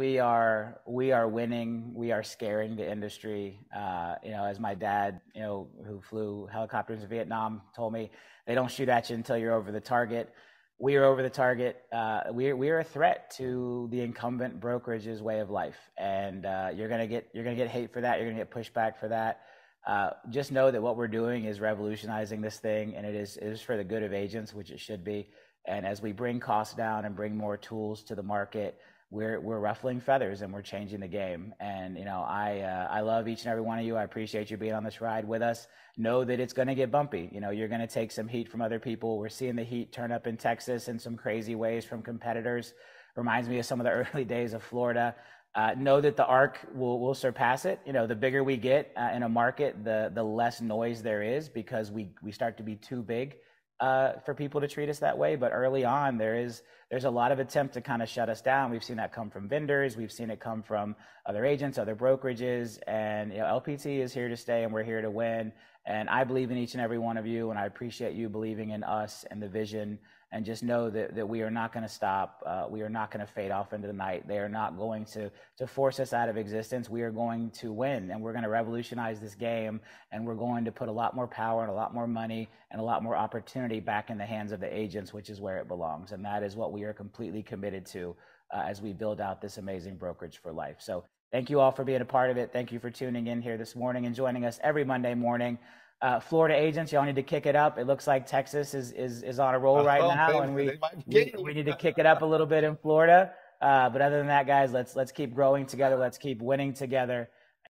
we are we are winning. We are scaring the industry. Uh, you know, as my dad, you know, who flew helicopters in Vietnam, told me, they don't shoot at you until you're over the target. We are over the target. Uh, we we are a threat to the incumbent brokerage's way of life, and uh, you're gonna get you're gonna get hate for that. You're gonna get pushback for that. Uh, just know that what we're doing is revolutionizing this thing, and it is it is for the good of agents, which it should be. And as we bring costs down and bring more tools to the market, we're we're ruffling feathers and we're changing the game. And you know, I uh, I love each and every one of you. I appreciate you being on this ride with us. Know that it's going to get bumpy. You know, you're going to take some heat from other people. We're seeing the heat turn up in Texas in some crazy ways from competitors. Reminds me of some of the early days of Florida. Uh, know that the arc will, will surpass it. You know, the bigger we get uh, in a market, the the less noise there is because we we start to be too big uh, for people to treat us that way. But early on, there is there's a lot of attempt to kind of shut us down. We've seen that come from vendors. We've seen it come from other agents, other brokerages, and you know, LPT is here to stay, and we're here to win. And I believe in each and every one of you, and I appreciate you believing in us and the vision and just know that, that we are not going to stop. Uh, we are not going to fade off into the night. They are not going to, to force us out of existence. We are going to win and we're going to revolutionize this game and we're going to put a lot more power and a lot more money and a lot more opportunity back in the hands of the agents, which is where it belongs. And that is what we are completely committed to uh, as we build out this amazing brokerage for life. So thank you all for being a part of it. Thank you for tuning in here this morning and joining us every Monday morning. Uh, Florida agents, y'all need to kick it up. It looks like Texas is is, is on a roll right oh, now, and we, we, we need to kick it up a little bit in Florida. Uh, but other than that, guys, let's let's keep growing together. Let's keep winning together.